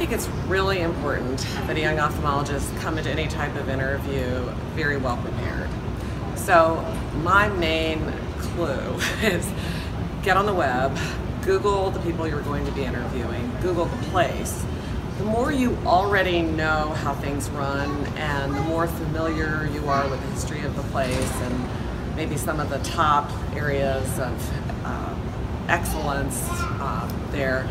think it's really important that a young ophthalmologist come into any type of interview very well prepared. So my main clue is get on the web, Google the people you're going to be interviewing, Google the place. The more you already know how things run and the more familiar you are with the history of the place and maybe some of the top areas of uh, excellence uh, there,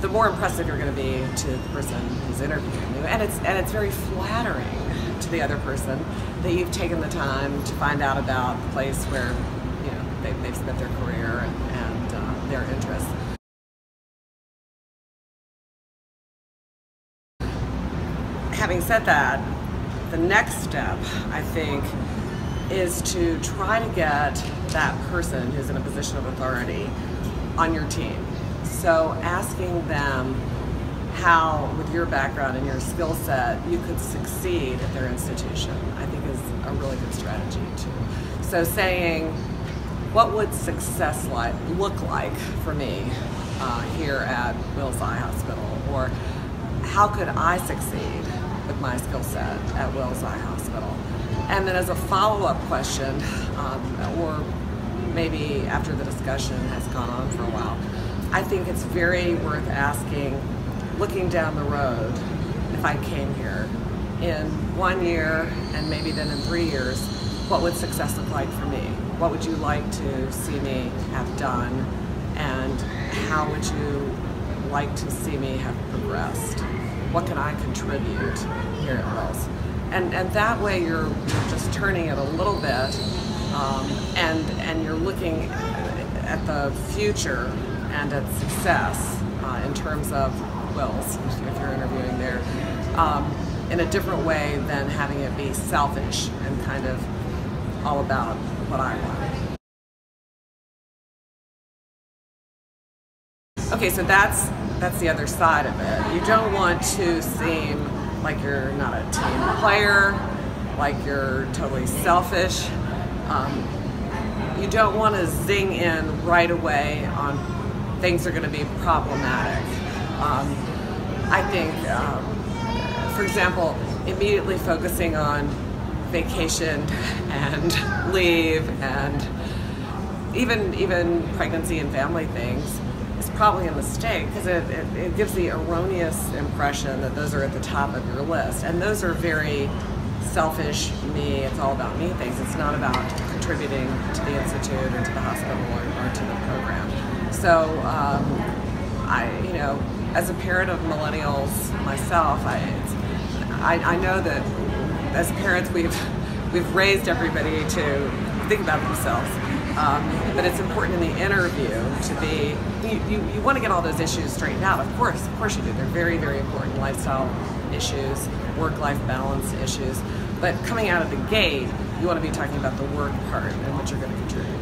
the more impressive you're going to be to the person who's interviewing you. And it's, and it's very flattering to the other person that you've taken the time to find out about the place where you know, they, they've spent their career and, and uh, their interests. Having said that, the next step, I think, is to try to get that person who's in a position of authority on your team. So asking them how, with your background and your skill set, you could succeed at their institution, I think is a really good strategy too. So saying, what would success like look like for me uh, here at Wills Eye Hospital? Or how could I succeed with my skill set at Wills Eye Hospital? And then as a follow-up question, um, or maybe after the discussion has gone on for a while, I think it's very worth asking, looking down the road, if I came here in one year and maybe then in three years, what would success look like for me? What would you like to see me have done? And how would you like to see me have progressed? What can I contribute here at Wills? And, and that way you're, you're just turning it a little bit um, and, and you're looking at the future and at success uh, in terms of Wills, if you're interviewing there, um, in a different way than having it be selfish and kind of all about what I want. Okay, so that's that's the other side of it. You don't want to seem like you're not a team player, like you're totally selfish. Um, you don't want to zing in right away on things are going to be problematic. Um, I think, um, for example, immediately focusing on vacation and leave and even even pregnancy and family things is probably a mistake because it, it, it, gives the erroneous impression that those are at the top of your list. And those are very selfish me it's all about me things. It's not about contributing to the institute or to the hospital or, or to the program so um, I you know as a parent of millennials myself I, I, I know that as parents we've we've raised everybody to think about themselves um, but it's important in the interview to be, you, you, you want to get all those issues straightened out. Of course, of course you do. They're very, very important lifestyle issues, work-life balance issues. But coming out of the gate, you want to be talking about the work part and what you're going to contribute.